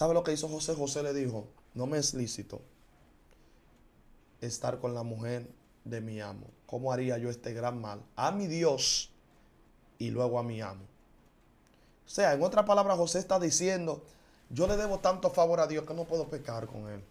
¿Sabe lo que hizo José? José le dijo, no me es lícito estar con la mujer de mi amo. ¿Cómo haría yo este gran mal? A mi Dios y luego a mi amo. O sea, en otra palabra, José está diciendo, yo le debo tanto favor a Dios que no puedo pecar con él.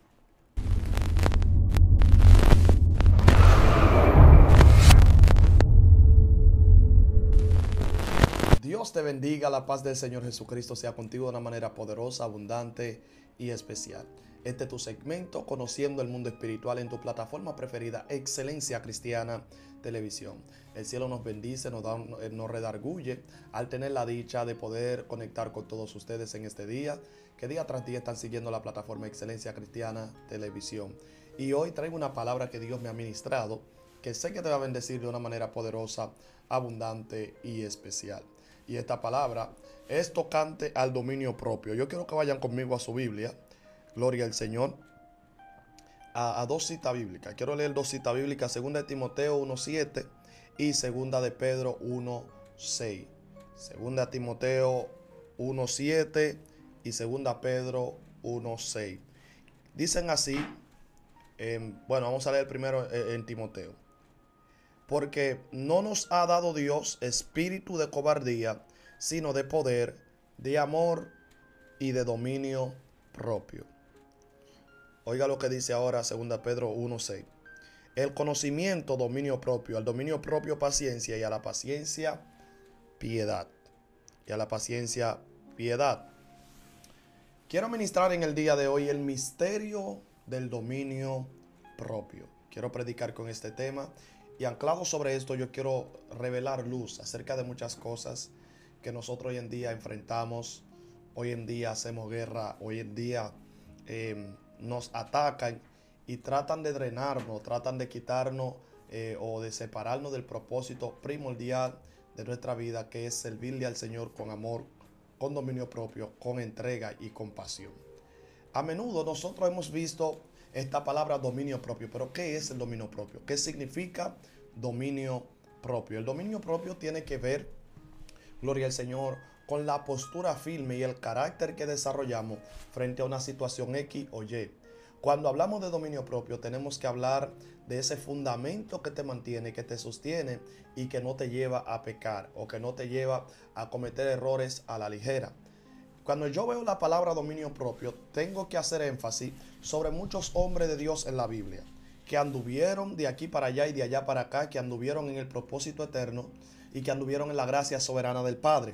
Dios te bendiga, la paz del Señor Jesucristo sea contigo de una manera poderosa, abundante y especial. Este es tu segmento, Conociendo el Mundo Espiritual en tu plataforma preferida, Excelencia Cristiana Televisión. El cielo nos bendice, nos, da, nos redarguye al tener la dicha de poder conectar con todos ustedes en este día, que día tras día están siguiendo la plataforma Excelencia Cristiana Televisión. Y hoy traigo una palabra que Dios me ha ministrado, que sé que te va a bendecir de una manera poderosa, abundante y especial. Y esta palabra es tocante al dominio propio. Yo quiero que vayan conmigo a su Biblia gloria al Señor, a, dos citas bíblicas. Quiero leer dos citas bíblicas, segunda de Timoteo 1.7 y segunda de Pedro 1.6. Segunda de Timoteo 1.7 y segunda Pedro 1.6. Dicen así, bueno, vamos a leer primero en, en Timoteo. Porque no nos ha dado Dios espíritu de cobardía, sino de poder, de amor y de dominio propio. Oiga lo que dice ahora 2 Pedro 1.6. El conocimiento, dominio propio. Al dominio propio, paciencia. Y a la paciencia, piedad. Y a la paciencia, piedad. Quiero ministrar en el día de hoy el misterio del dominio propio. Quiero predicar con este tema. Y anclado sobre esto, yo quiero revelar luz acerca de muchas cosas que nosotros hoy en día enfrentamos. Hoy en día hacemos guerra. Hoy en día... Eh, nos atacan y tratan de drenarnos, tratan de quitarnos eh, o de separarnos del propósito primordial de nuestra vida, que es servirle al Señor con amor, con dominio propio, con entrega y compasión. A menudo nosotros hemos visto esta palabra dominio propio, pero ¿qué es el dominio propio? ¿Qué significa dominio propio? El dominio propio tiene que ver, gloria al Señor, con la postura firme y el carácter que desarrollamos frente a una situación X o Y. Cuando hablamos de dominio propio tenemos que hablar de ese fundamento que te mantiene, que te sostiene y que no te lleva a pecar o que no te lleva a cometer errores a la ligera. Cuando yo veo la palabra dominio propio, tengo que hacer énfasis sobre muchos hombres de Dios en la Biblia, que anduvieron de aquí para allá y de allá para acá, que anduvieron en el propósito eterno y que anduvieron en la gracia soberana del Padre.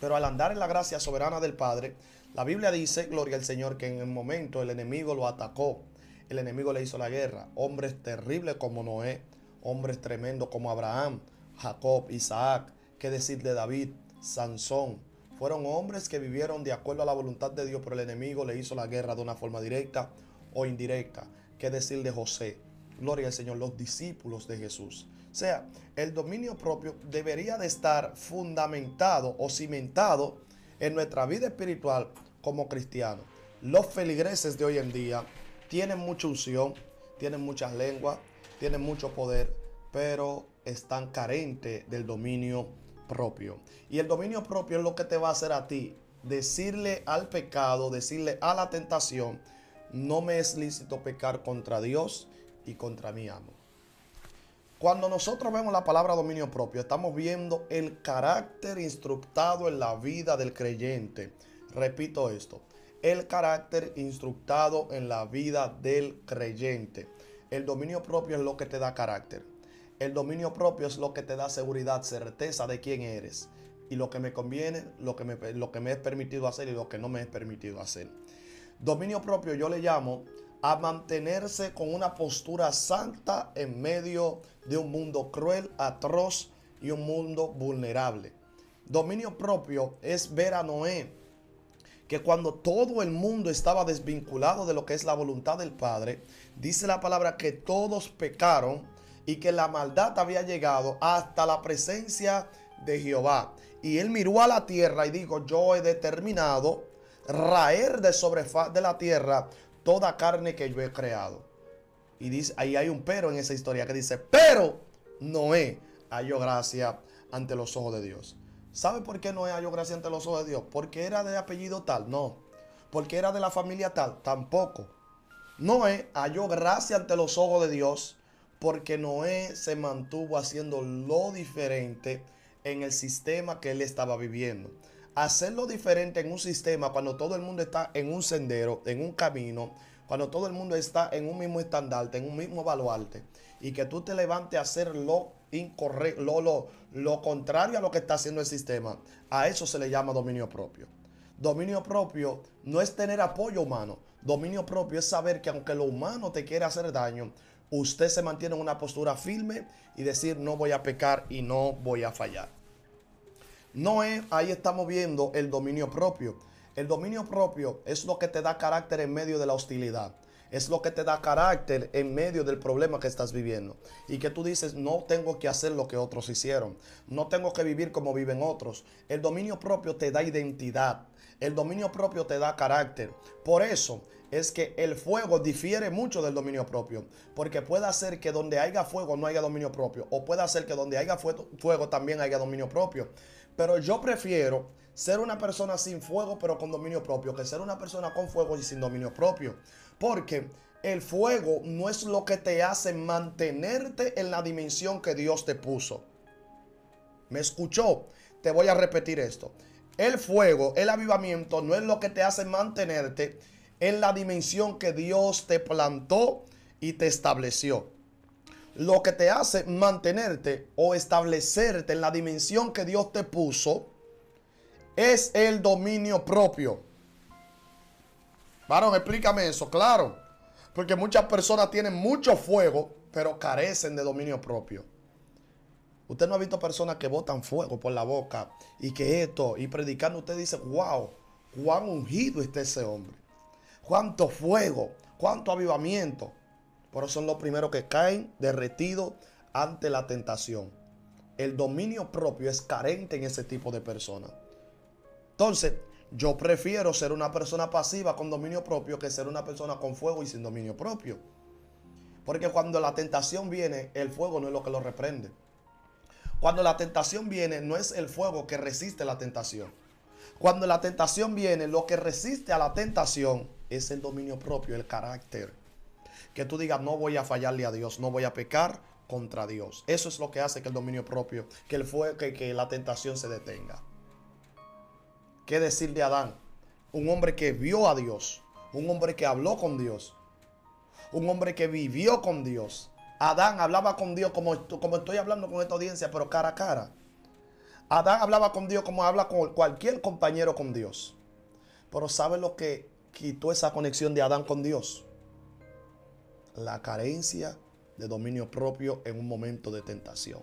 Pero al andar en la gracia soberana del Padre, la Biblia dice, gloria al Señor, que en el momento el enemigo lo atacó. El enemigo le hizo la guerra. Hombres terribles como Noé, hombres tremendos como Abraham, Jacob, Isaac, qué decir de David, Sansón. Fueron hombres que vivieron de acuerdo a la voluntad de Dios, pero el enemigo le hizo la guerra de una forma directa o indirecta. ¿Qué decir de José? Gloria al Señor, los discípulos de Jesús. O sea, el dominio propio debería de estar fundamentado o cimentado en nuestra vida espiritual como cristianos. Los feligreses de hoy en día tienen mucha unción, tienen muchas lenguas, tienen mucho poder, pero están carentes del dominio propio. Y el dominio propio es lo que te va a hacer a ti decirle al pecado, decirle a la tentación, no me es lícito pecar contra Dios y contra mi amo. Cuando nosotros vemos la palabra dominio propio, estamos viendo el carácter instructado en la vida del creyente. Repito esto, el carácter instructado en la vida del creyente. El dominio propio es lo que te da carácter. El dominio propio es lo que te da seguridad, certeza de quién eres. Y lo que me conviene, lo que me, lo que me es permitido hacer y lo que no me es permitido hacer. Dominio propio yo le llamo a mantenerse con una postura santa en medio de un mundo cruel, atroz y un mundo vulnerable. Dominio propio es ver a Noé, que cuando todo el mundo estaba desvinculado de lo que es la voluntad del Padre, dice la palabra que todos pecaron y que la maldad había llegado hasta la presencia de Jehová. Y él miró a la tierra y dijo, yo he determinado raer de sobre de la tierra toda carne que yo he creado. Y dice, ahí hay un pero en esa historia que dice, pero Noé halló gracia ante los ojos de Dios. ¿Sabe por qué Noé halló gracia ante los ojos de Dios? Porque era de apellido tal, no. porque era de la familia tal, tampoco. Noé halló gracia ante los ojos de Dios porque Noé se mantuvo haciendo lo diferente en el sistema que él estaba viviendo. Hacerlo diferente en un sistema cuando todo el mundo está en un sendero, en un camino, cuando todo el mundo está en un mismo estandarte, en un mismo baluarte, y que tú te levantes a hacer lo incorrecto, lo, contrario a lo que está haciendo el sistema, a eso se le llama dominio propio. Dominio propio no es tener apoyo humano. Dominio propio es saber que aunque lo humano te quiere hacer daño, usted se mantiene en una postura firme y decir no voy a pecar y no voy a fallar. No es, ahí estamos viendo el dominio propio. El dominio propio es lo que te da carácter en medio de la hostilidad. Es lo que te da carácter en medio del problema que estás viviendo. Y que tú dices, no tengo que hacer lo que otros hicieron. No tengo que vivir como viven otros. El dominio propio te da identidad. El dominio propio te da carácter. Por eso es que el fuego difiere mucho del dominio propio. Porque puede hacer que donde haya fuego no haya dominio propio. O puede hacer que donde haya fuego, también haya dominio propio. Pero yo prefiero ser una persona sin fuego pero con dominio propio que ser una persona con fuego y sin dominio propio. Porque el fuego no es lo que te hace mantenerte en la dimensión que Dios te puso. ¿Me escuchó? Te voy a repetir esto. El fuego, el avivamiento no es lo que te hace mantenerte en la dimensión que Dios te plantó y te estableció. Lo que te hace mantenerte o establecerte en la dimensión que Dios te puso es el dominio propio. Varón, explícame eso, claro. Porque muchas personas tienen mucho fuego, pero carecen de dominio propio. Usted no ha visto personas que botan fuego por la boca y que esto, y predicando, usted dice, wow, cuán ungido está ese hombre cuánto fuego, cuánto avivamiento. Por eso son los primeros que caen derretidos ante la tentación. El dominio propio es carente en ese tipo de personas. Entonces, yo prefiero ser una persona pasiva con dominio propio que ser una persona con fuego y sin dominio propio. Porque cuando la tentación viene, el fuego no es lo que lo reprende. Cuando la tentación viene, no es el fuego que resiste la tentación. Cuando la tentación viene, lo que resiste a la tentación es el dominio propio, el carácter. Que tú digas, no voy a fallarle a Dios, no voy a pecar contra Dios. Eso es lo que hace que el dominio propio, que, el fuego, que, que la tentación se detenga. ¿Qué decir de Adán? Un hombre que vio a Dios, un hombre que habló con Dios, un hombre que vivió con Dios. Adán hablaba con Dios como, como estoy hablando con esta audiencia, pero cara a cara. Adán hablaba con Dios como habla con cualquier compañero con Dios. Pero ¿sabe lo que quitó esa conexión de Adán con Dios? La carencia de dominio propio en un momento de tentación.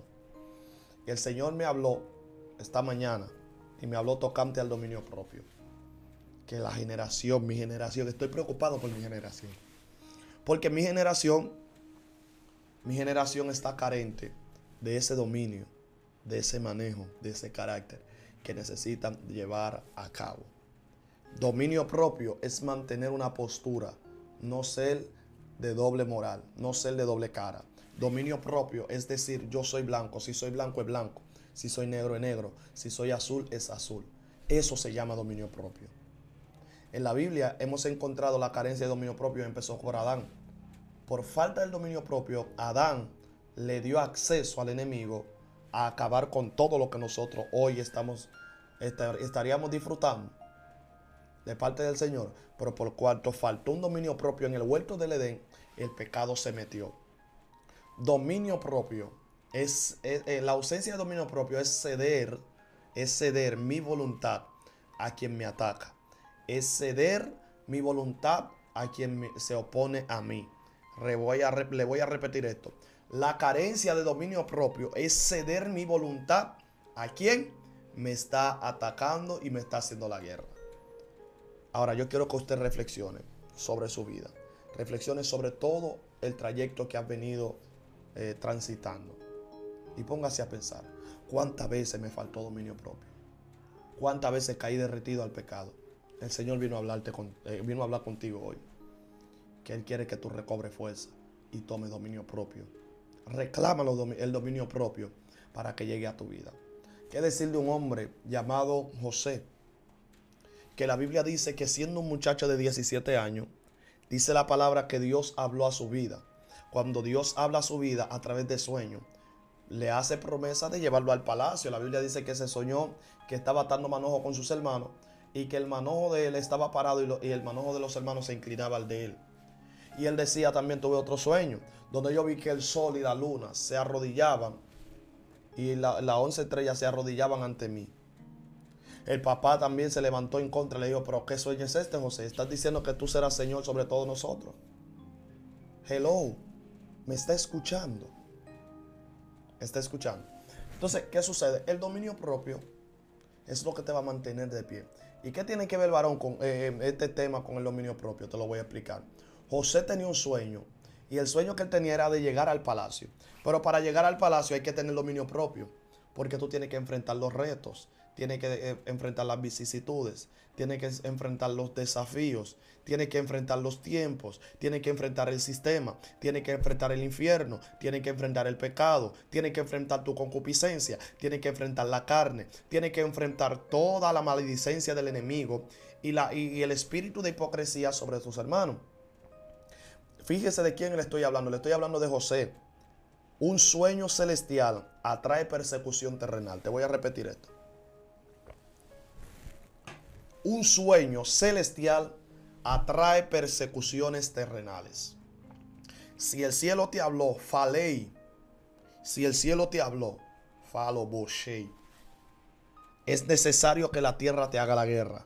El Señor me habló esta mañana y me habló tocante al dominio propio. Que la generación, mi generación, estoy preocupado por mi generación. Porque mi generación, mi generación está carente de ese dominio, de ese manejo, de ese carácter que necesitan llevar a cabo. Dominio propio es mantener una postura, no ser de doble moral, no ser de doble cara. Dominio propio es decir, yo soy blanco, si soy blanco es blanco, si soy negro es negro, si soy azul es azul. Eso se llama dominio propio. En la Biblia hemos encontrado la carencia de dominio propio, empezó por Adán. Por falta del dominio propio, Adán le dio acceso al enemigo a acabar con todo lo que nosotros hoy estamos estaríamos disfrutando de parte del Señor, pero por cuanto faltó un dominio propio en el huerto del Edén, el pecado se metió. Dominio propio es, eh, la ausencia de dominio propio es ceder, es ceder mi voluntad a quien me ataca, es ceder mi voluntad a quien se opone a mí. Le voy, a, le voy a repetir esto. La carencia de dominio propio es ceder mi voluntad a quien me está atacando y me está haciendo la guerra. Ahora yo quiero que usted reflexione sobre su vida. Reflexione sobre todo el trayecto que ha venido eh, transitando. Y póngase a pensar, ¿cuántas veces me faltó dominio propio? ¿Cuántas veces caí derretido al pecado? El Señor vino a, hablarte con, eh, vino a hablar contigo hoy. Que Él quiere que tú recobres fuerza y tome dominio propio. Reclama el dominio propio para que llegue a tu vida. ¿Qué decir de un hombre llamado José? Que la Biblia dice que siendo un muchacho de 17 años, dice la palabra que Dios habló a su vida. Cuando Dios habla a su vida a través de sueños, le hace promesa de llevarlo al palacio. La Biblia dice que se soñó que estaba atando manojo con sus hermanos y que el manojo de él estaba parado y, el manojo de los hermanos se inclinaba al de él. Y él decía también tuve otro sueño, donde yo vi que el sol y la luna se arrodillaban y las la once estrellas se arrodillaban ante mí. El papá también se levantó en contra le dijo, pero ¿qué sueño es este, José? Estás diciendo que tú serás Señor sobre todos nosotros. Hello, me está escuchando. está escuchando. Entonces, ¿qué sucede? El dominio propio es lo que te va a mantener de pie. ¿Y qué tiene que ver, varón, con eh, este tema con el dominio propio? Te lo voy a explicar. José tenía un sueño y el sueño que él tenía era de llegar al palacio. Pero para llegar al palacio hay que tener dominio propio, porque tú tienes que enfrentar los retos, tienes que eh, enfrentar las vicisitudes, tienes que enfrentar los desafíos, tienes que enfrentar los tiempos, tienes que enfrentar el sistema, tienes que enfrentar el infierno, tienes que enfrentar el pecado, tienes que enfrentar tu concupiscencia, tienes que enfrentar la carne, tienes que enfrentar toda la maledicencia del enemigo y, la, y el espíritu de hipocresía sobre tus hermanos. Fíjese de quién le estoy hablando. Le estoy hablando de José. Un sueño celestial atrae persecución terrenal. Te voy a repetir esto. Un sueño celestial atrae persecuciones terrenales. Si el cielo te habló, falei. Si el cielo te habló, falo boshei. Es necesario que la tierra te haga la guerra.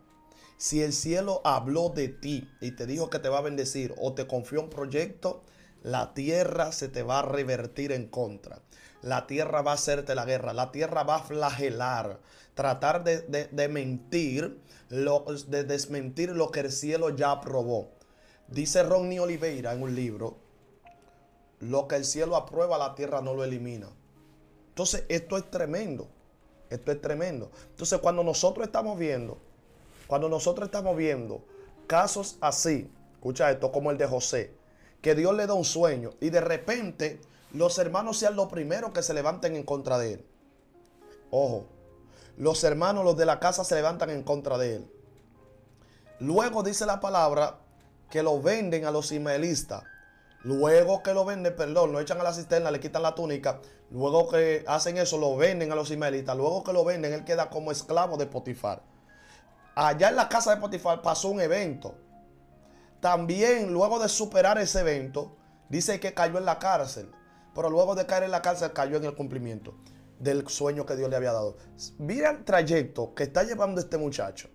Si el cielo habló de ti y te dijo que te va a bendecir o te confió un proyecto, la tierra se te va a revertir en contra. La tierra va a hacerte la guerra. La tierra va a flagelar. Tratar de, mentir, de desmentir lo que el cielo ya aprobó. Dice Ronnie Oliveira en un libro, lo que el cielo aprueba, la tierra no lo elimina. Entonces, esto es tremendo. Esto es tremendo. Entonces, cuando nosotros estamos viendo cuando nosotros estamos viendo casos así, escucha esto, como el de José, que Dios le da un sueño y de repente los hermanos sean los primeros que se levanten en contra de él. Ojo, los hermanos, los de la casa se levantan en contra de él. Luego dice la palabra que lo venden a los ismaelistas. Luego que lo venden, perdón, lo echan a la cisterna, le quitan la túnica. Luego que hacen eso, lo venden a los ismaelitas. Luego que lo venden, él queda como esclavo de Potifar. Allá en la casa de Potifar pasó un evento. También luego de superar ese evento, dice que cayó en la cárcel. Pero luego de caer en la cárcel cayó en el cumplimiento del sueño que Dios le había dado. Mira el trayecto que está llevando este muchacho.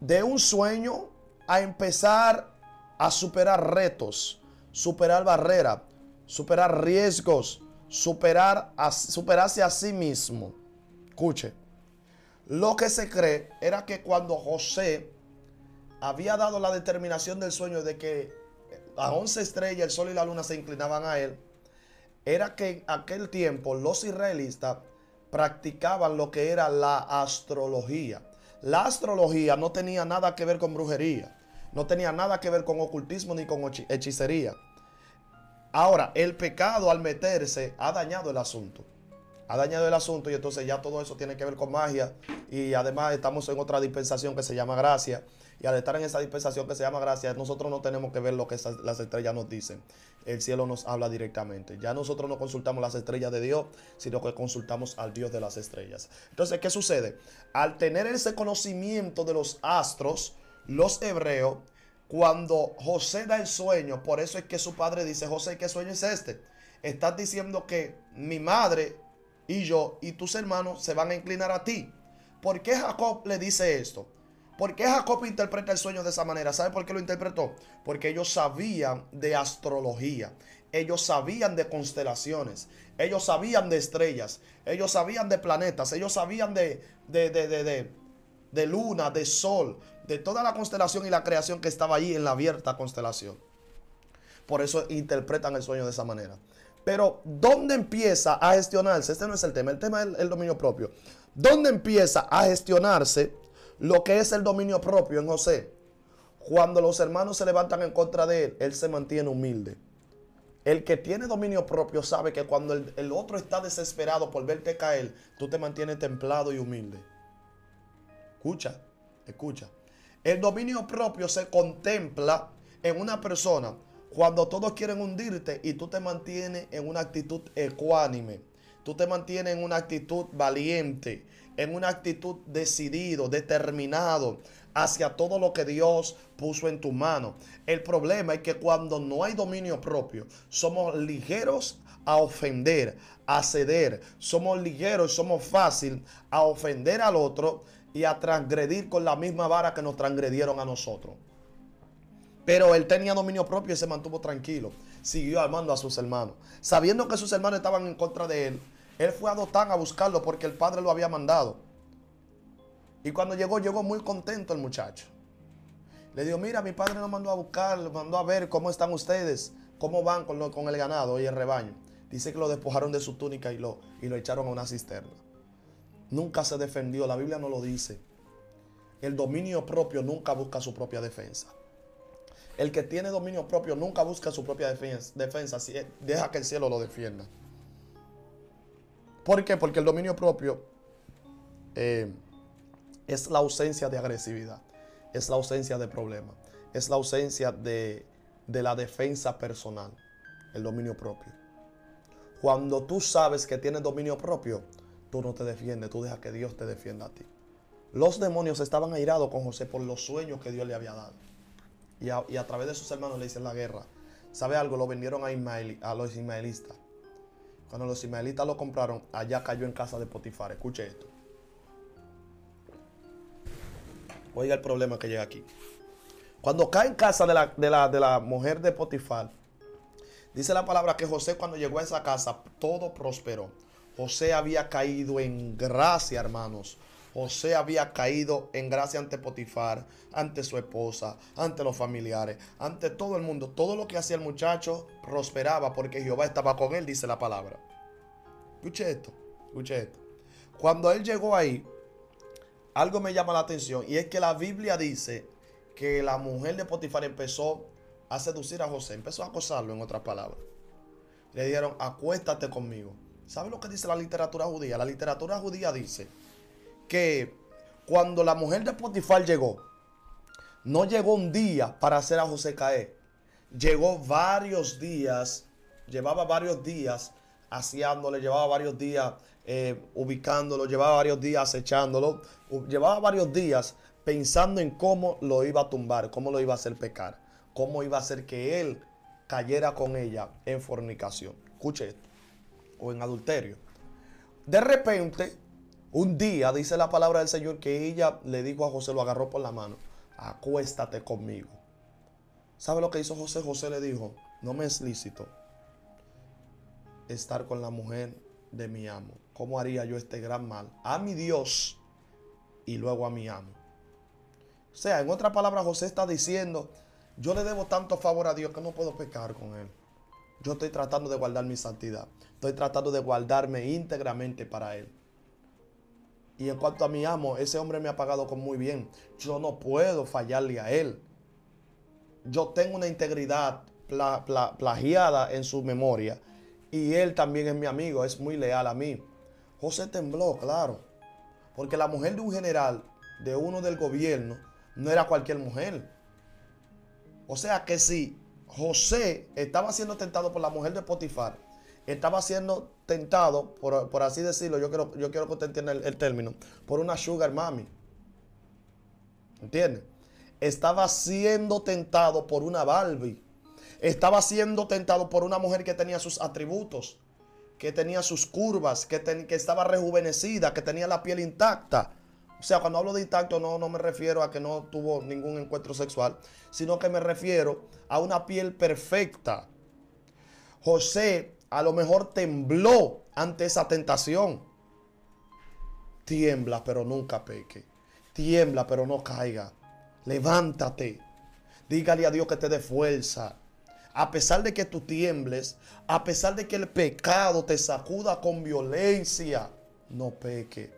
De un sueño a empezar a superar retos, superar barreras, superar riesgos, superar superarse a sí mismo. Escuche. Lo que se cree era que cuando José había dado la determinación del sueño de que a 11 estrellas, el sol y la luna se inclinaban a él, era que en aquel tiempo los israelitas practicaban lo que era la astrología. La astrología no tenía nada que ver con brujería, no tenía nada que ver con ocultismo ni con hechicería. Ahora, el pecado al meterse ha dañado el asunto ha dañado el asunto y entonces ya todo eso tiene que ver con magia. Y además estamos en otra dispensación que se llama gracia. Y al estar en esa dispensación que se llama gracia nosotros no tenemos que ver lo que las estrellas nos dicen. El cielo nos habla directamente. Ya nosotros no consultamos las estrellas de Dios sino que consultamos al Dios de las estrellas. Entonces ¿qué sucede? al tener ese conocimiento de los astros los hebreos cuando José da el sueño por eso es que su padre dice José ¿qué sueño es este? estás diciendo que mi madre y yo y tus hermanos se van a inclinar a ti. ¿Por qué Jacob le dice esto? ¿Por qué Jacob interpreta el sueño de esa manera? ¿Sabe por qué lo interpretó? Porque ellos sabían de astrología. Ellos sabían de constelaciones. Ellos sabían de estrellas. Ellos sabían de planetas. Ellos sabían de, de, de, de, de luna, de sol, de toda la constelación y la creación que estaba ahí en la abierta constelación. Por eso interpretan el sueño de esa manera. Pero, ¿dónde empieza a gestionarse? Este no es el tema, el tema es el, dominio propio. ¿Dónde empieza a gestionarse lo que es el dominio propio en José? Cuando los hermanos se levantan en contra de él, él se mantiene humilde. El que tiene dominio propio sabe que cuando el, el, otro está desesperado por verte caer, tú te mantienes templado y humilde. Escucha, Escucha. El dominio propio se contempla en una persona cuando todos quieren hundirte y tú te mantienes en una actitud ecuánime. Tú te mantienes en una actitud valiente, en una actitud decidido, determinado hacia todo lo que Dios puso en tu mano. El problema es que cuando no hay dominio propio, somos ligeros a ofender, a ceder. Somos ligeros, somos fácil a ofender al otro y a transgredir con la misma vara que nos transgredieron a nosotros. Pero él tenía dominio propio y se mantuvo tranquilo. Siguió armando a sus hermanos. Sabiendo que sus hermanos estaban en contra de él, él fue a Dotán a buscarlo porque el padre lo había mandado. Y cuando llegó, llegó muy contento el muchacho. Le dijo, mira, mi padre nos mandó a buscar, mandó a ver cómo están ustedes, cómo van con, con el ganado y el rebaño. Dice que lo despojaron de su túnica y lo, y lo echaron a una cisterna. Nunca se defendió, la Biblia no lo dice. El dominio propio nunca busca su propia defensa. El que tiene dominio propio nunca busca su propia defensa, si deja que el cielo lo defienda. ¿Por qué? Porque el dominio propio eh, es la ausencia de agresividad, es la ausencia de problema, es la ausencia de, de la defensa personal, el dominio propio. Cuando tú sabes que tienes dominio propio, tú no te defiendes, tú dejas que Dios te defienda a ti. Los demonios estaban airados con José por los sueños que Dios le había dado y a, través de sus hermanos le hicieron la guerra. ¿Sabe algo? Lo vendieron a, a los ismaelistas. Cuando los ismaelitas lo compraron, allá cayó en casa de Potifar. Escuche esto. Oiga el problema que llega aquí. Cuando cae en casa de la, de la, de la mujer de Potifar, dice la palabra que José cuando llegó a esa casa, todo prosperó. José había caído en gracia, hermanos. José había caído en gracia ante Potifar, ante su esposa, ante los familiares, ante todo el mundo. Todo lo que hacía el muchacho prosperaba porque Jehová estaba con él, dice la palabra. Escuche esto, escuche esto. Cuando él llegó ahí, algo me llama la atención y es que la Biblia dice que la mujer de Potifar empezó a seducir a José, empezó a acosarlo en otras palabras. Le dijeron, acuéstate conmigo. ¿Sabe lo que dice la literatura judía? La literatura judía dice que cuando la mujer de Potifar llegó, no llegó un día para hacer a José caer. Llegó varios días, llevaba varios días haciéndole, llevaba varios días eh, ubicándolo, llevaba varios días acechándolo, llevaba varios días pensando en cómo lo iba a tumbar, cómo lo iba a hacer pecar, cómo iba a hacer que él cayera con ella en fornicación. Escuche esto, o en adulterio. De repente, un día dice la palabra del Señor que ella le dijo a José, lo agarró por la mano, acuéstate conmigo. ¿Sabe lo que hizo José? José le dijo, no me es lícito estar con la mujer de mi amo. ¿Cómo haría yo este gran mal? A mi Dios y luego a mi amo. O sea, en otra palabra, José está diciendo, yo le debo tanto favor a Dios que no puedo pecar con él. Yo estoy tratando de guardar mi santidad. Estoy tratando de guardarme íntegramente para él. Y en cuanto a mi amo, ese hombre me ha pagado con muy bien. Yo no puedo fallarle a él. Yo tengo una integridad plagiada en su memoria. Y él también es mi amigo, es muy leal a mí. José tembló, claro. Porque la mujer de un general, de uno del gobierno, no era cualquier mujer. O sea que si José estaba siendo tentado por la mujer de Potifar, estaba siendo tentado, por, así decirlo, yo quiero, yo quiero que usted entienda el, término, por una sugar mami. ¿Entiende? Estaba siendo tentado por una Barbie. Estaba siendo tentado por una mujer que tenía sus atributos, que tenía sus curvas, que, que estaba rejuvenecida, que tenía la piel intacta. O sea, cuando hablo de intacto no, no me refiero a que no tuvo ningún encuentro sexual, sino que me refiero a una piel perfecta. José a lo mejor tembló ante esa tentación. Tiembla, pero nunca peque. Tiembla, pero no caiga. Levántate. Dígale a Dios que te dé fuerza. A pesar de que tú tiembles, a pesar de que el pecado te sacuda con violencia, no peque.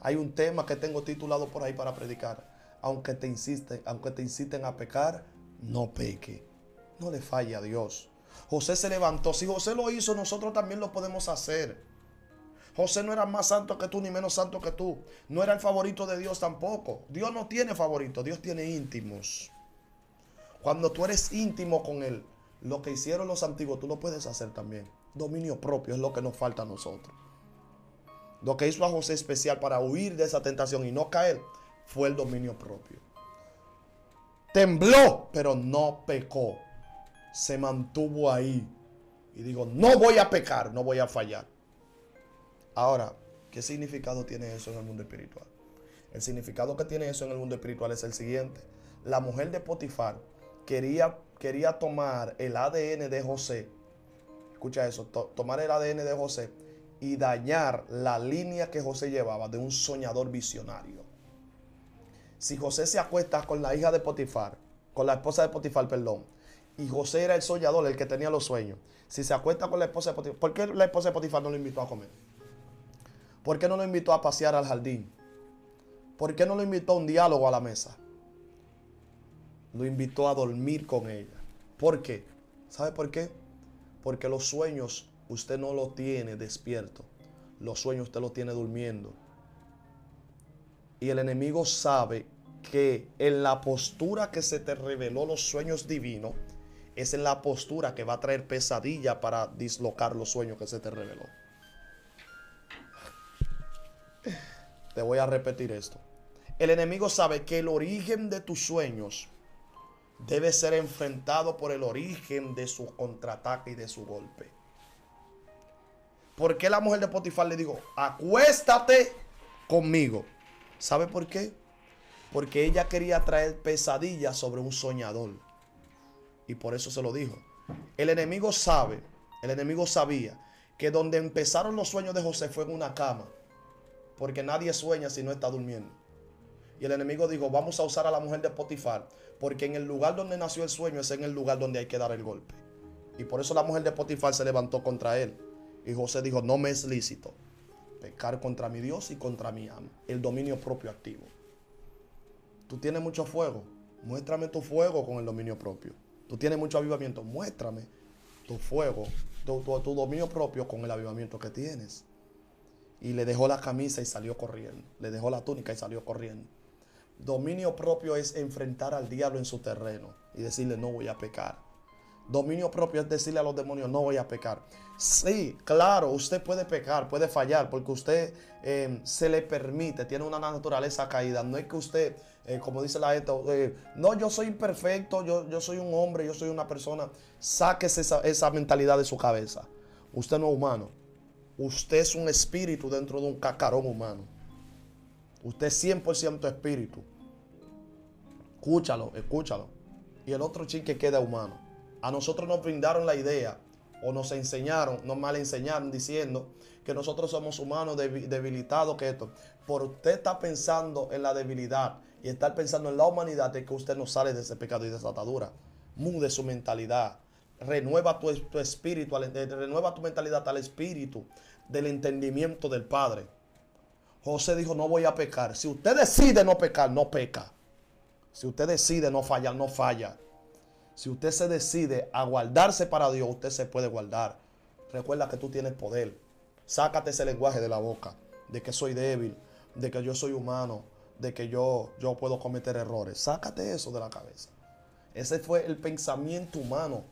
Hay un tema que tengo titulado por ahí para predicar. Aunque te insisten, aunque te inciten a pecar, no peque. No le falle a Dios. José se levantó. Si José lo hizo, nosotros también lo podemos hacer. José no era más santo que tú ni menos santo que tú. No era el favorito de Dios tampoco. Dios no tiene favorito, Dios tiene íntimos. Cuando tú eres íntimo con Él, lo que hicieron los antiguos, tú lo puedes hacer también. Dominio propio es lo que nos falta a nosotros. Lo que hizo a José especial para huir de esa tentación y no caer fue el dominio propio. Tembló, pero no pecó. Se mantuvo ahí. Y digo, no voy a pecar, no voy a fallar. Ahora, ¿qué significado tiene eso en el mundo espiritual? El significado que tiene eso en el mundo espiritual es el siguiente. La mujer de Potifar quería, quería tomar el ADN de José. Escucha eso, tomar el ADN de José y dañar la línea que José llevaba de un soñador visionario. Si José se acuesta con la hija de Potifar, con la esposa de Potifar, perdón, y José era el soñador, el que tenía los sueños. Si se acuesta con la esposa de Potifar, ¿por qué la esposa de Potifar no lo invitó a comer? ¿Por qué no lo invitó a pasear al jardín? ¿Por qué no lo invitó a un diálogo a la mesa? Lo invitó a dormir con ella. ¿Por qué? ¿Sabe por qué? Porque los sueños usted no los tiene despierto. Los sueños usted los tiene durmiendo. Y el enemigo sabe que en la postura que se te reveló los sueños divinos, es la postura que va a traer pesadilla para dislocar los sueños que se te reveló. Te voy a repetir esto. El enemigo sabe que el origen de tus sueños debe ser enfrentado por el origen de su contraataque y de su golpe. ¿Por qué la mujer de Potifar le dijo, acuéstate conmigo? ¿Sabe por qué? Porque ella quería traer pesadillas sobre un soñador. Y por eso se lo dijo. El enemigo sabe, el enemigo sabía que donde empezaron los sueños de José fue en una cama. Porque nadie sueña si no está durmiendo. Y el enemigo dijo, vamos a usar a la mujer de Potifar. Porque en el lugar donde nació el sueño es en el lugar donde hay que dar el golpe. Y por eso la mujer de Potifar se levantó contra él. Y José dijo, no me es lícito pecar contra mi Dios y contra mi amo. El dominio propio activo. Tú tienes mucho fuego. Muéstrame tu fuego con el dominio propio. Tú tienes mucho avivamiento. Muéstrame tu fuego, tu, tu dominio propio con el avivamiento que tienes. Y le dejó la camisa y salió corriendo. Le dejó la túnica y salió corriendo. Dominio propio es enfrentar al diablo en su terreno y decirle no voy a pecar. Dominio propio es decirle a los demonios no voy a pecar. Sí, claro, usted puede pecar, puede fallar, porque usted eh, se le permite, tiene una naturaleza caída. No es que usted, eh, como dice la gente, eh, no, yo soy imperfecto, yo, yo soy un hombre, yo soy una persona. Sáquese esa, esa mentalidad de su cabeza. Usted no es humano. Usted es un espíritu dentro de un cacarón humano. Usted es 100% espíritu. Escúchalo, escúchalo. Y el otro chique queda humano. A nosotros nos brindaron la idea o nos enseñaron, nos mal enseñaron diciendo que nosotros somos humanos debilitados, que esto. Por usted está pensando en la debilidad y estar pensando en la humanidad de que usted no sale de ese pecado y de esa. Mude su mentalidad renueva tu, espíritu, renueva tu mentalidad al espíritu del entendimiento del Padre. José dijo, no voy a pecar. Si usted decide no pecar, no peca. Si usted decide no fallar, no falla. Si usted se decide a guardarse para Dios, usted se puede guardar. Recuerda que tú tienes poder. Sácate ese lenguaje de la boca, de que soy débil, de que yo soy humano, de que yo, yo puedo cometer errores. Sácate eso de la cabeza. Ese fue el pensamiento humano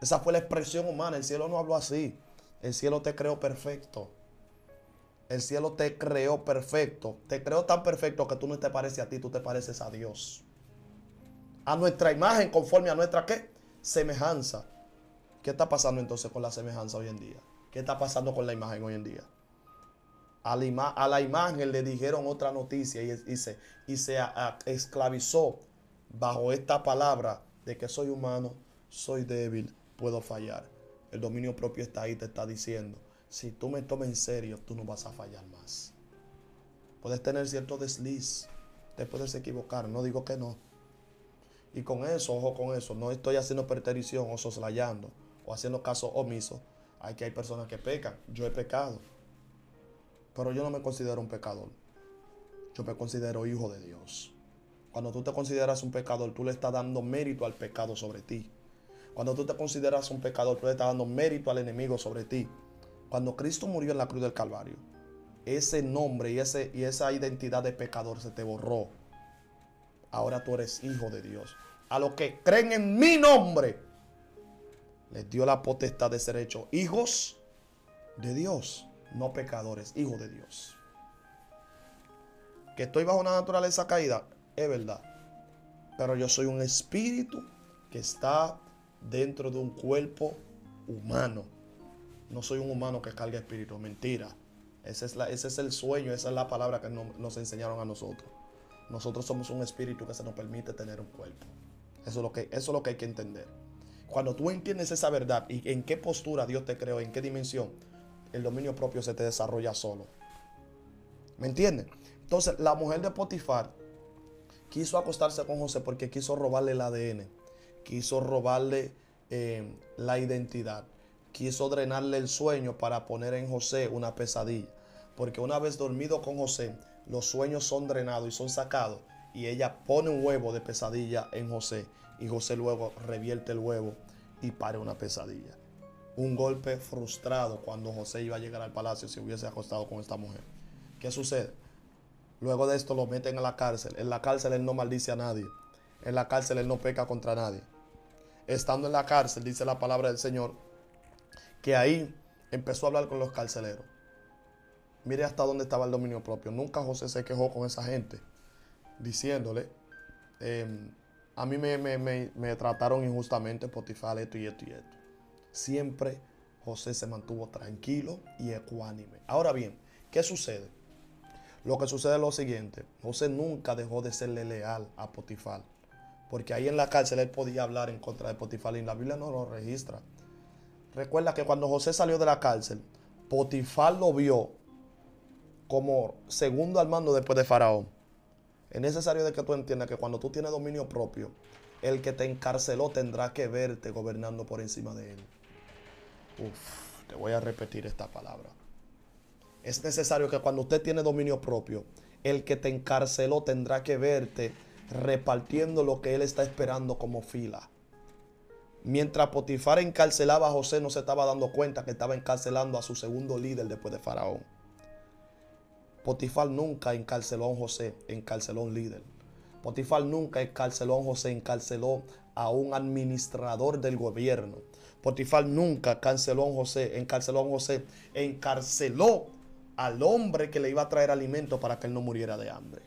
esa fue la expresión humana. El cielo no habló así. El cielo te creó perfecto. El cielo te creó perfecto. Te creó tan perfecto que tú no te pareces a ti, tú te pareces a Dios. A nuestra imagen, conforme a nuestra qué? Semejanza. ¿Qué está pasando entonces con la semejanza hoy en día? ¿Qué está pasando con la imagen hoy en día? A la, imagen le dijeron otra noticia y, se, y se esclavizó bajo esta palabra de que soy humano, soy débil, puedo fallar. El dominio propio está ahí, te está diciendo, si tú me tomas en serio, tú no vas a fallar más. Puedes tener cierto desliz, te puedes equivocar, no digo que no. Y con eso, ojo con eso, no estoy haciendo perterición o soslayando o haciendo caso omiso. Hay que hay personas que pecan, yo he pecado. Pero yo no me considero un pecador. Yo me considero hijo de Dios. Cuando tú te consideras un pecador, tú le estás dando mérito al pecado sobre ti. Cuando tú te consideras un pecador, tú le estás dando mérito al enemigo sobre ti. Cuando Cristo murió en la cruz del Calvario, ese nombre y, ese, y esa identidad de pecador se te borró. Ahora tú eres hijo de Dios. A los que creen en mi nombre, les dio la potestad de ser hechos hijos de Dios, no pecadores, hijos de Dios. Que estoy bajo una naturaleza caída, es verdad. Pero yo soy un espíritu que está dentro de un cuerpo humano. No soy un humano que carga espíritu, mentira. Ese es, ese es el sueño, esa es la palabra que nos enseñaron a nosotros. Nosotros somos un espíritu que se nos permite tener un cuerpo. Eso es lo que, eso es lo que hay que entender. Cuando tú entiendes esa verdad y en qué postura Dios te creó, en qué dimensión, el dominio propio se te desarrolla solo. ¿Me entiendes? Entonces, la mujer de Potifar quiso acostarse con José porque quiso robarle el ADN, quiso robarle eh, la identidad, quiso drenarle el sueño para poner en José una pesadilla. Porque una vez dormido con José, los sueños son drenados y son sacados. Y ella pone un huevo de pesadilla en José. Y José luego revierte el huevo y para una pesadilla. Un golpe frustrado cuando José iba a llegar al palacio si hubiese acostado con esta mujer. ¿Qué sucede? Luego de esto lo meten a la cárcel. En la cárcel él no maldice a nadie. En la cárcel él no peca contra nadie. Estando en la cárcel, dice la palabra del Señor, que ahí empezó a hablar con los carceleros. Mire hasta dónde estaba el dominio propio. Nunca José se quejó con esa gente, diciéndole, em, a mí me, trataron injustamente, Potifar, esto y esto y esto. Siempre José se mantuvo tranquilo y ecuánime. Ahora bien, ¿qué sucede? Lo que sucede es lo siguiente. José nunca dejó de serle leal a Potifar. Porque ahí en la cárcel él podía hablar en contra de Potifar y la Biblia no lo registra. Recuerda que cuando José salió de la cárcel, Potifar lo vio como segundo al mando después de Faraón. Es necesario de que tú entiendas que cuando tú tienes dominio propio, el que te encarceló tendrá que verte gobernando por encima de él. Uf, te voy a repetir esta palabra. Es necesario que cuando usted tiene dominio propio, el que te encarceló tendrá que verte repartiendo lo que él está esperando como fila. Mientras Potifar encarcelaba a José, no se estaba dando cuenta que estaba encarcelando a su segundo líder después de Faraón. Potifar nunca encarceló a un José, encarceló a un líder. Potifar nunca encarceló a un José, encarceló a un administrador del gobierno. Potifar nunca canceló a un José, encarceló a un José, encarceló al hombre que le iba a traer alimento para que él no muriera de hambre.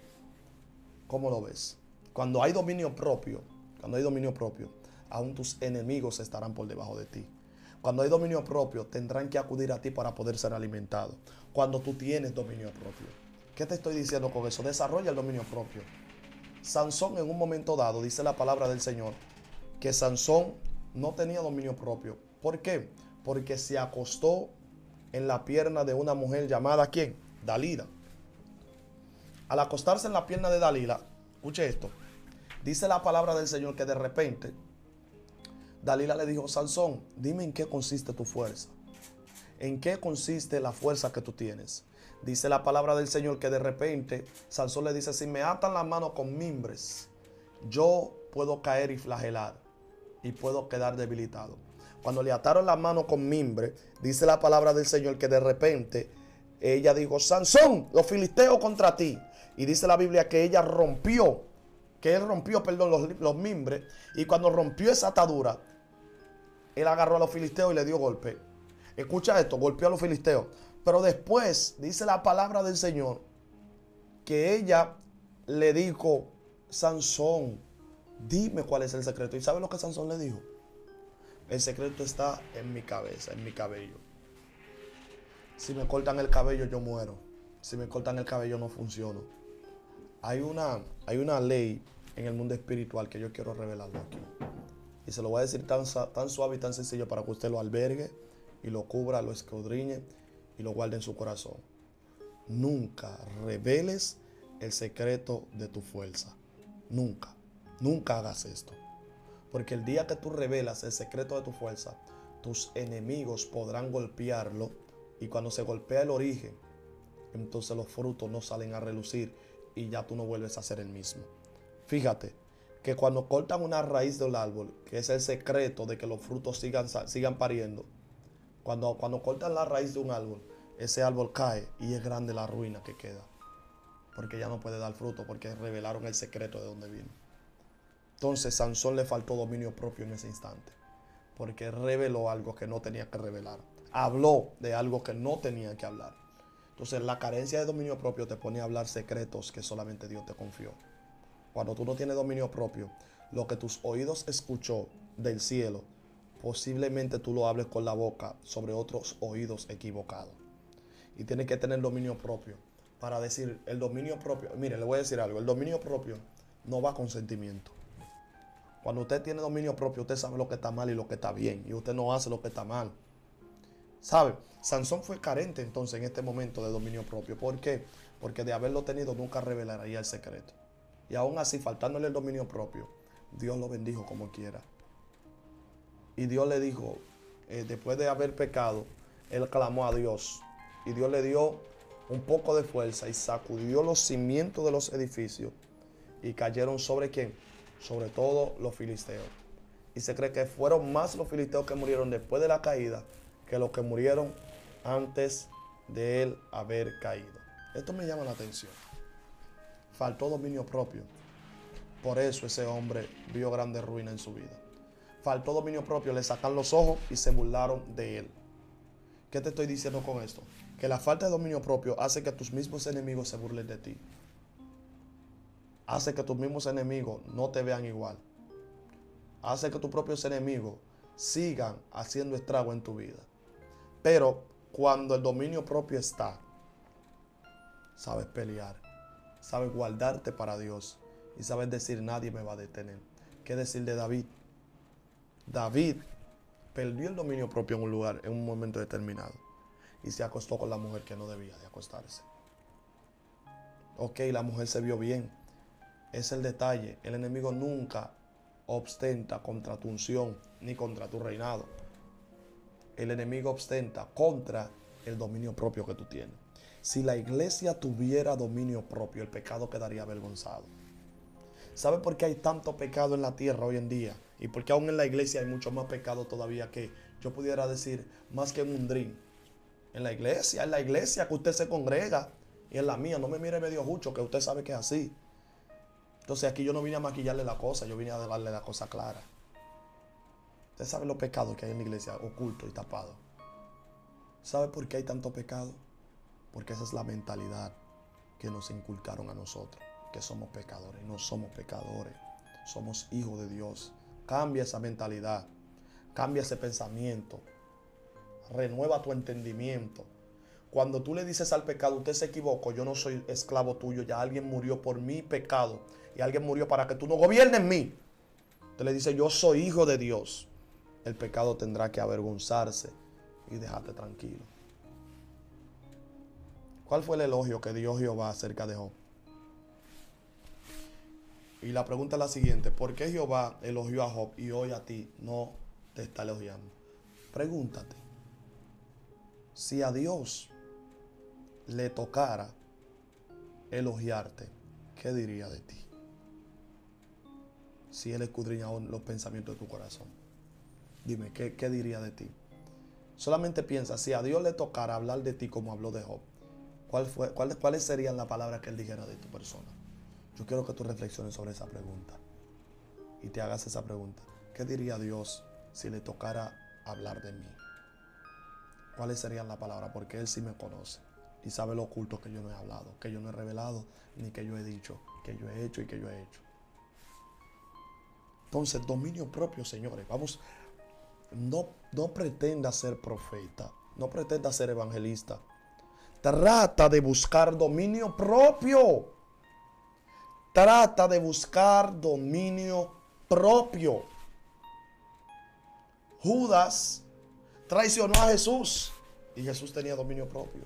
¿Cómo lo ves? Cuando hay dominio propio, cuando hay dominio propio, aún tus enemigos estarán por debajo de ti. Cuando hay dominio propio, tendrán que acudir a ti para poder ser alimentados. Cuando tú tienes dominio propio. ¿Qué te estoy diciendo con eso? Desarrolla el dominio propio. Sansón en un momento dado, dice la palabra del Señor, que Sansón no tenía dominio propio. ¿Por qué? Porque se acostó en la pierna de una mujer llamada ¿quién? Dalila. Al acostarse en la pierna de Dalila, escuche esto, dice la palabra del Señor que de repente Dalila le dijo, Sansón, dime en qué consiste tu fuerza. ¿En qué consiste la fuerza que tú tienes? Dice la palabra del Señor que de repente Sansón le dice, si me atan las manos con mimbres, yo puedo caer y flagelar y puedo quedar debilitado. Cuando le ataron las manos con mimbre, dice la palabra del Señor que de repente ella dijo, Sansón, los filisteos contra ti. Y dice la Biblia que ella rompió, que él rompió, perdón, los, los mimbres. Y cuando rompió esa atadura, él agarró a los filisteos y le dio golpe. Escucha esto, golpeó a los filisteos. Pero después dice la palabra del Señor que ella le dijo, Sansón, dime cuál es el secreto. ¿Y sabe lo que Sansón le dijo? El secreto está en mi cabeza, en mi cabello. Si me cortan el cabello, yo muero. Si me cortan el cabello, no funciono. Hay una, hay una ley en el mundo espiritual que yo quiero revelarlo aquí. Y se lo voy a decir tan, tan suave y tan sencillo para que usted lo albergue y lo cubra, lo escudriñe y lo guarde en su corazón. Nunca reveles el secreto de tu fuerza. Nunca. Nunca hagas esto. Porque el día que tú revelas el secreto de tu fuerza, tus enemigos podrán golpearlo. Y cuando se golpea el origen, entonces los frutos no salen a relucir y ya tú no vuelves a ser el mismo. Fíjate, que cuando cortan una raíz del árbol, que es el secreto de que los frutos sigan, sigan pariendo, Cuando, cuando cortan la raíz de un árbol, ese árbol cae y es grande la ruina que queda. Porque ya no puede dar fruto, porque revelaron el secreto de dónde vino. Entonces Sansón le faltó dominio propio en ese instante. Porque reveló algo que no tenía que revelar. Habló de algo que no tenía que hablar. Entonces la carencia de dominio propio te pone a hablar secretos que solamente Dios te confió. Cuando tú no tienes dominio propio, lo que tus oídos escuchó del cielo, posiblemente tú lo hables con la boca sobre otros oídos equivocados. Y tienes que tener dominio propio para decir el dominio propio. Mire, le voy a decir algo. El dominio propio no va con sentimiento. Cuando usted tiene dominio propio, usted sabe lo que está mal y lo que está bien. Y usted no hace lo que está mal. ¿Sabe? Sansón fue carente entonces en este momento de dominio propio. ¿Por qué? Porque de haberlo tenido nunca revelaría el secreto. Y aún así, faltándole el dominio propio, Dios lo bendijo como quiera. Y Dios le dijo, eh, después de haber pecado, él clamó a Dios. Y Dios le dio un poco de fuerza y sacudió los cimientos de los edificios. Y cayeron sobre quién? Sobre todo los filisteos. Y se cree que fueron más los filisteos que murieron después de la caída que los que murieron antes de él haber caído. Esto me llama la atención. Faltó dominio propio. Por eso ese hombre vio grande ruina en su vida. Faltó dominio propio, le sacan los ojos y se burlaron de él. ¿Qué te estoy diciendo con esto? Que la falta de dominio propio hace que tus mismos enemigos se burlen de ti. Hace que tus mismos enemigos no te vean igual. Hace que tus propios enemigos sigan haciendo estrago en tu vida. Pero cuando el dominio propio está, sabes pelear, sabes guardarte para Dios y sabes decir nadie me va a detener. ¿Qué decir de David? David perdió el dominio propio en un lugar, en un momento determinado. Y se acostó con la mujer que no debía de acostarse. Ok, la mujer se vio bien. Es el detalle. El enemigo nunca ostenta contra tu unción ni contra tu reinado el enemigo ostenta contra el dominio propio que tú tienes. Si la iglesia tuviera dominio propio, el pecado quedaría avergonzado. ¿Sabe por qué hay tanto pecado en la tierra hoy en día? Y por qué aún en la iglesia hay mucho más pecado todavía que yo pudiera decir más que en un dream. En la iglesia, en la iglesia que usted se congrega. Y en la mía, no me mire medio mucho, que usted sabe que es así. Entonces aquí yo no vine a maquillarle la cosa, yo vine a darle la cosa clara. Usted sabe los pecados que hay en la iglesia, oculto y tapado. ¿Sabe por qué hay tanto pecado? Porque esa es la mentalidad que nos inculcaron a nosotros, que somos pecadores. No somos pecadores, somos hijos de Dios. Cambia esa mentalidad, cambia ese pensamiento, renueva tu entendimiento. Cuando tú le dices al pecado, usted se equivocó, yo no soy esclavo tuyo, ya alguien murió por mi pecado y alguien murió para que tú no gobiernes mí. Usted le dice, yo soy hijo de Dios el pecado tendrá que avergonzarse y dejarte tranquilo. ¿Cuál fue el elogio que dio Jehová acerca de Job? Y la pregunta es la siguiente, ¿por qué Jehová elogió a Job y hoy a ti no te está elogiando? Pregúntate, si a Dios le tocara elogiarte, ¿qué diría de ti? Si Él escudriña los pensamientos de tu corazón. Dime, ¿qué, diría de ti? Solamente piensa, si a Dios le tocara hablar de ti como habló de Job, ¿cuál fue, cuáles, ¿cuáles serían las palabras que Él dijera de tu persona? Yo quiero que tú reflexiones sobre esa pregunta y te hagas esa pregunta. ¿Qué diría Dios si le tocara hablar de mí? ¿Cuáles serían las palabras? Porque Él sí me conoce y sabe lo oculto que yo no he hablado, que yo no he revelado, ni que yo he dicho, que yo he hecho y que yo he hecho. Entonces, dominio propio, señores. Vamos no, no pretenda ser profeta, no pretenda ser evangelista. Trata de buscar dominio propio. Trata de buscar dominio propio. Judas traicionó a Jesús y Jesús tenía dominio propio.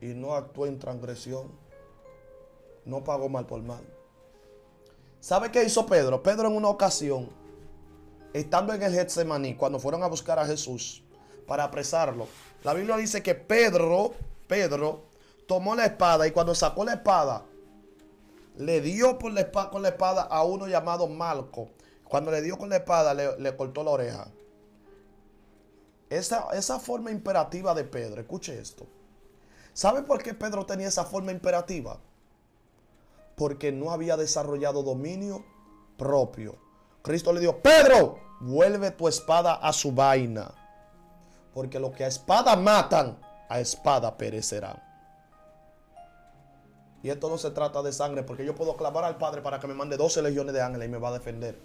Y no actuó en transgresión. No pagó mal por mal. ¿Sabe qué hizo Pedro? Pedro en una ocasión estando en el Getsemaní, cuando fueron a buscar a Jesús para apresarlo, la Biblia dice que Pedro, Pedro, tomó la espada y cuando sacó la espada, le dio por la espada, con la espada a uno llamado Malco. Cuando le dio con la espada, le, cortó la oreja. esa, esa forma imperativa de Pedro, escuche esto. ¿Sabe por qué Pedro tenía esa forma imperativa? Porque no había desarrollado dominio propio. Cristo le dijo, Pedro, vuelve tu espada a su vaina. Porque lo que a espada matan, a espada perecerán. Y esto no se trata de sangre, porque yo puedo clavar al Padre para que me mande 12 legiones de ángeles y me va a defender.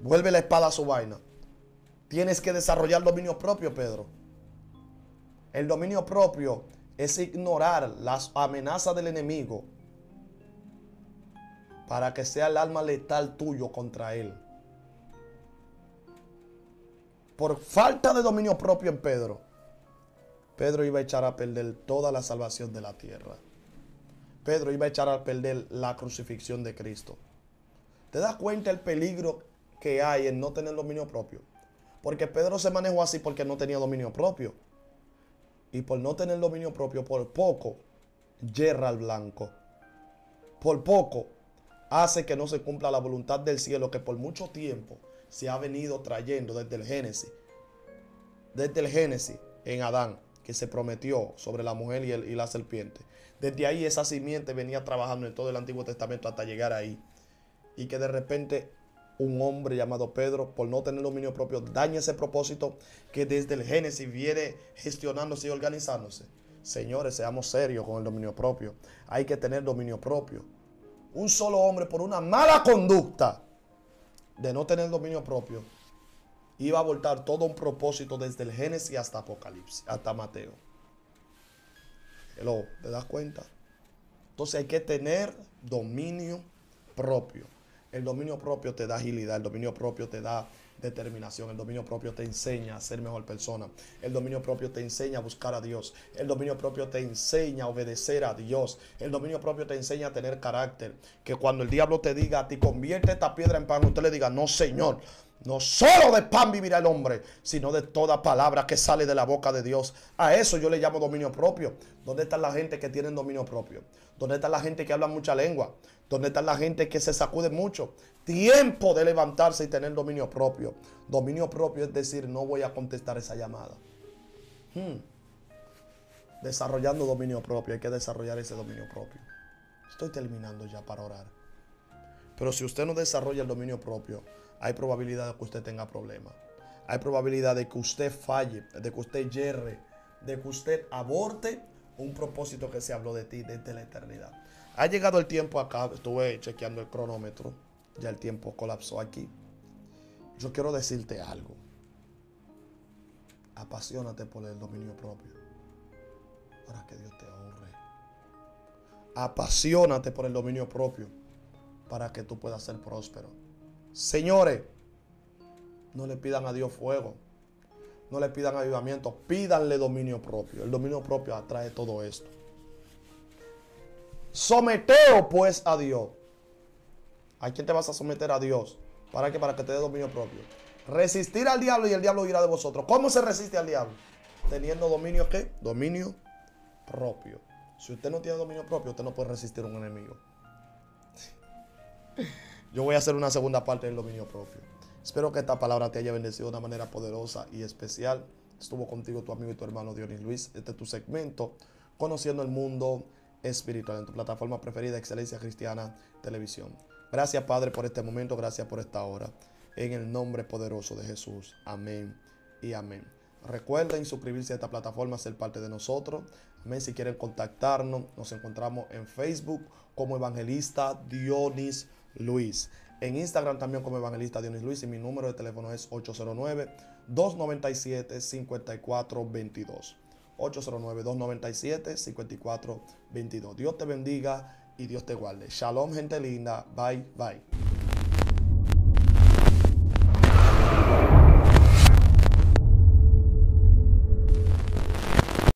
Vuelve la espada a su vaina. Tienes que desarrollar dominio propio, Pedro. El dominio propio es ignorar las amenazas del enemigo para que sea el alma letal tuyo contra él. Por falta de dominio propio en Pedro, Pedro iba a echar a perder toda la salvación de la tierra. Pedro iba a echar a perder la crucifixión de Cristo. ¿Te das cuenta el peligro que hay en no tener dominio propio? Porque Pedro se manejó así porque no tenía dominio propio. Y por no tener dominio propio, por poco, yerra al blanco. Por poco, hace que no se cumpla la voluntad del cielo que por mucho tiempo se ha venido trayendo desde el Génesis. Desde el Génesis en Adán, que se prometió sobre la mujer y, y la serpiente. Desde ahí esa simiente venía trabajando en todo el Antiguo Testamento hasta llegar ahí. Y que de repente un hombre llamado Pedro, por no tener dominio propio, daña ese propósito que desde el Génesis viene gestionándose y organizándose. Señores, seamos serios con el dominio propio. Hay que tener dominio propio. Un solo hombre por una mala conducta de no tener dominio propio iba a voltar todo un propósito desde el Génesis hasta Apocalipsis, hasta Mateo. Hello, ¿te das cuenta? Entonces hay que tener dominio propio. El dominio propio te da agilidad, el dominio propio te da determinación, el dominio propio te enseña a ser mejor persona, el dominio propio te enseña a buscar a Dios, el dominio propio te enseña a obedecer a Dios, el dominio propio te enseña a tener carácter, que cuando el diablo te diga a ti convierte esta piedra en pan, usted le diga, no Señor, no solo de pan vivirá el hombre, sino de toda palabra que sale de la boca de Dios. A eso yo le llamo dominio propio. ¿Dónde está la gente que tiene dominio propio? ¿Dónde está la gente que habla mucha lengua? ¿Dónde está la gente que se sacude mucho? Tiempo de levantarse y tener dominio propio. Dominio propio es decir, no voy a contestar esa llamada. Hmm. Desarrollando dominio propio, hay que desarrollar ese dominio propio. Estoy terminando ya para orar. Pero si usted no desarrolla el dominio propio, hay probabilidad de que usted tenga problemas. Hay probabilidad de que usted falle, de que usted yerre, de que usted aborte un propósito que se habló de ti desde la eternidad. Ha llegado el tiempo acá, estuve chequeando el cronómetro, ya el tiempo colapsó aquí. Yo quiero decirte algo. Apasionate por el dominio propio. Para que Dios te honre. Apasionate por el dominio propio. Para que tú puedas ser próspero. Señores, no le pidan a Dios fuego. No le pidan avivamiento. Pídanle dominio propio. El dominio propio atrae todo esto. Someteo pues a Dios. ¿A quién te vas a someter a Dios? ¿Para qué? Para que te dé dominio propio. Resistir al diablo y el diablo irá de vosotros. ¿Cómo se resiste al diablo? Teniendo dominio qué? Dominio propio. Si usted no tiene dominio propio, usted no puede resistir a un enemigo. Yo voy a hacer una segunda parte del dominio propio. Espero que esta palabra te haya bendecido de una manera poderosa y especial. Estuvo contigo tu amigo y tu hermano Dionis Luis. Este es tu segmento, Conociendo el Mundo Espiritual, en tu plataforma preferida, Excelencia Cristiana Televisión. Gracias, Padre, por este momento. Gracias por esta hora. En el nombre poderoso de Jesús. Amén y amén. Recuerden suscribirse a esta plataforma, ser parte de nosotros. Amén. Si quieren contactarnos, nos encontramos en Facebook como Evangelista Dionis Luis. En Instagram también como Evangelista Dionis Luis y mi número de teléfono es 809-297-5422. 809-297-5422. Dios te bendiga y Dios te guarde. Shalom gente linda. Bye, bye.